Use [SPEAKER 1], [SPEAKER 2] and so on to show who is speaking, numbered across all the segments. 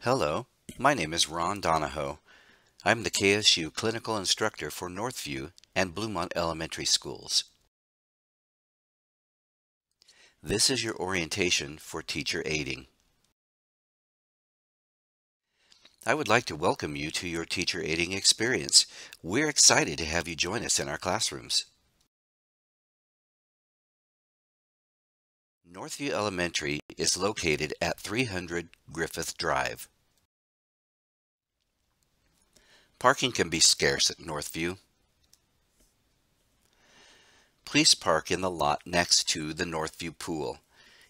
[SPEAKER 1] Hello, my name is Ron Donoho. I'm the KSU Clinical Instructor for Northview and Bluemont Elementary Schools. This is your orientation for teacher aiding. I would like to welcome you to your teacher aiding experience. We're excited to have you join us in our classrooms. Northview Elementary is located at 300 Griffith Drive. Parking can be scarce at Northview. Please park in the lot next to the Northview pool.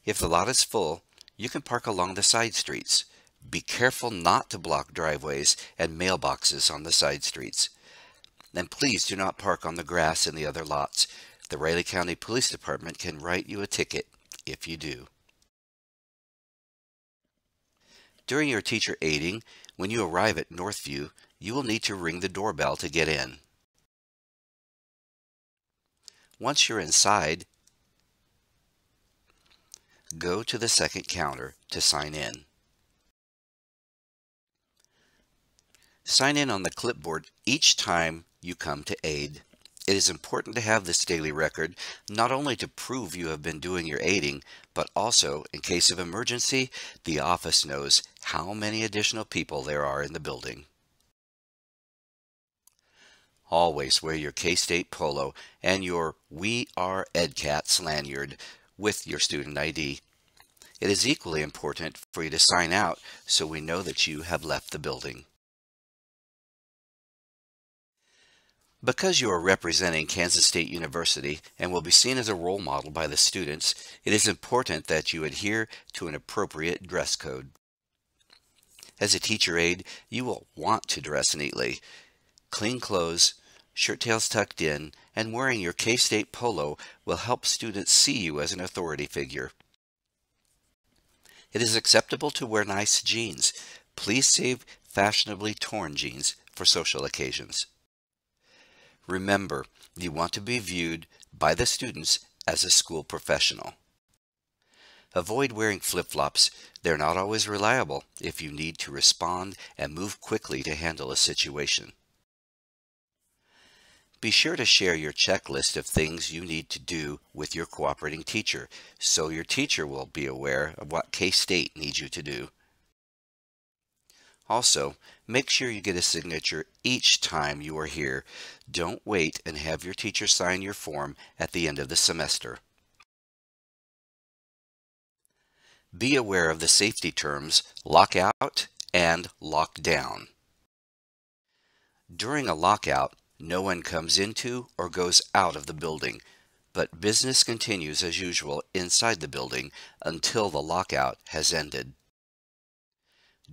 [SPEAKER 1] If the lot is full, you can park along the side streets. Be careful not to block driveways and mailboxes on the side streets. And please do not park on the grass in the other lots. The Riley County Police Department can write you a ticket if you do. During your teacher aiding, when you arrive at Northview, you will need to ring the doorbell to get in. Once you're inside, go to the second counter to sign in. Sign in on the clipboard each time you come to aid. It is important to have this daily record, not only to prove you have been doing your aiding, but also, in case of emergency, the office knows how many additional people there are in the building. Always wear your K-State polo and your We Are EdCats lanyard with your student ID. It is equally important for you to sign out so we know that you have left the building. Because you are representing Kansas State University and will be seen as a role model by the students, it is important that you adhere to an appropriate dress code. As a teacher aide, you will want to dress neatly. Clean clothes, shirt tails tucked in, and wearing your K-State polo will help students see you as an authority figure. It is acceptable to wear nice jeans. Please save fashionably torn jeans for social occasions. Remember, you want to be viewed by the students as a school professional. Avoid wearing flip-flops. They're not always reliable if you need to respond and move quickly to handle a situation. Be sure to share your checklist of things you need to do with your cooperating teacher so your teacher will be aware of what K-State needs you to do. Also, make sure you get a signature each time you are here. Don't wait and have your teacher sign your form at the end of the semester. Be aware of the safety terms lockout and lockdown. During a lockout, no one comes into or goes out of the building, but business continues as usual inside the building until the lockout has ended.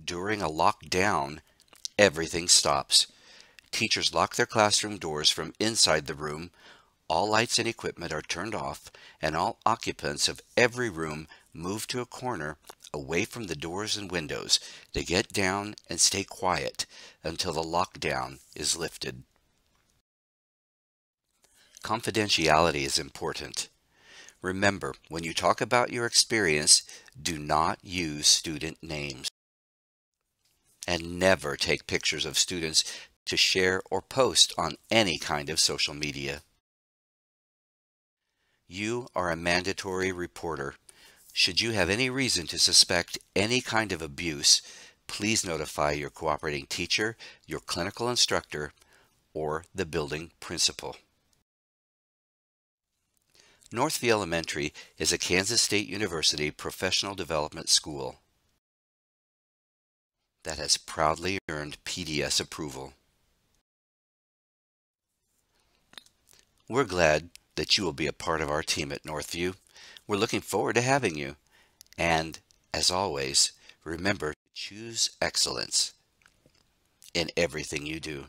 [SPEAKER 1] During a lockdown, everything stops. Teachers lock their classroom doors from inside the room, all lights and equipment are turned off, and all occupants of every room move to a corner away from the doors and windows. They get down and stay quiet until the lockdown is lifted. Confidentiality is important. Remember, when you talk about your experience, do not use student names and never take pictures of students to share or post on any kind of social media. You are a mandatory reporter. Should you have any reason to suspect any kind of abuse, please notify your cooperating teacher, your clinical instructor, or the building principal. Northview Elementary is a Kansas State University professional development school that has proudly earned PDS approval. We're glad that you will be a part of our team at Northview. We're looking forward to having you. And, as always, remember to choose excellence in everything you do.